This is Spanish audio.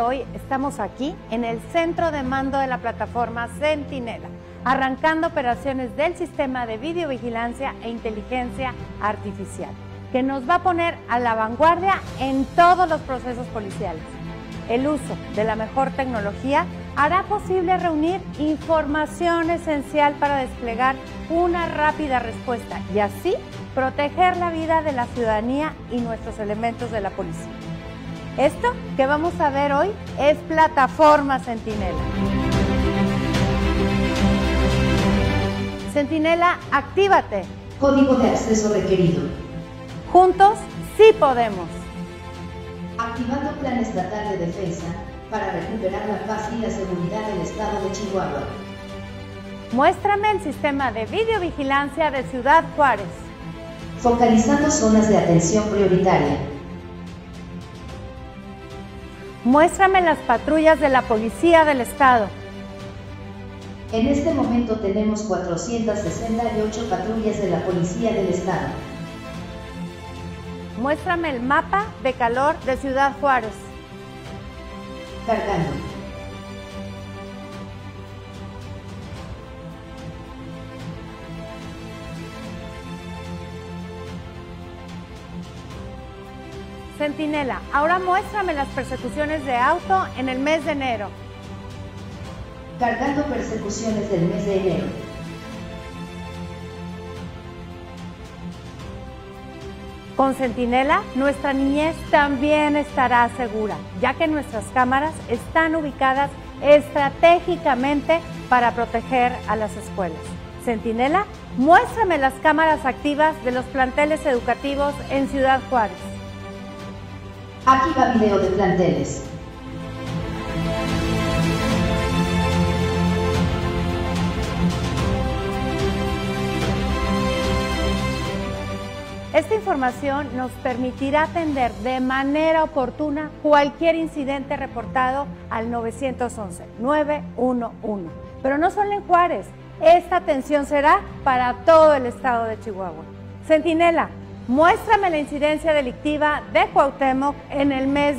hoy estamos aquí en el centro de mando de la plataforma Centinela, arrancando operaciones del sistema de videovigilancia e inteligencia artificial, que nos va a poner a la vanguardia en todos los procesos policiales. El uso de la mejor tecnología hará posible reunir información esencial para desplegar una rápida respuesta y así proteger la vida de la ciudadanía y nuestros elementos de la policía. Esto que vamos a ver hoy es Plataforma Centinela. Centinela, actívate. Código de acceso requerido. Juntos sí podemos. Activando Plan Estatal de Defensa para recuperar la paz y la seguridad del Estado de Chihuahua. Muéstrame el sistema de videovigilancia de Ciudad Juárez. Focalizando zonas de atención prioritaria. Muéstrame las patrullas de la Policía del Estado. En este momento tenemos 468 patrullas de la Policía del Estado. Muéstrame el mapa de calor de Ciudad Juárez. Cargando. Centinela, ahora muéstrame las persecuciones de auto en el mes de enero. Cargando persecuciones del mes de enero. Con Centinela, nuestra niñez también estará segura, ya que nuestras cámaras están ubicadas estratégicamente para proteger a las escuelas. Centinela, muéstrame las cámaras activas de los planteles educativos en Ciudad Juárez. Aquí va video de planteles. Esta información nos permitirá atender de manera oportuna cualquier incidente reportado al 911 911. Pero no solo en Juárez, esta atención será para todo el estado de Chihuahua. Centinela, muéstrame la incidencia delictiva de Cuauhtémoc en el mes de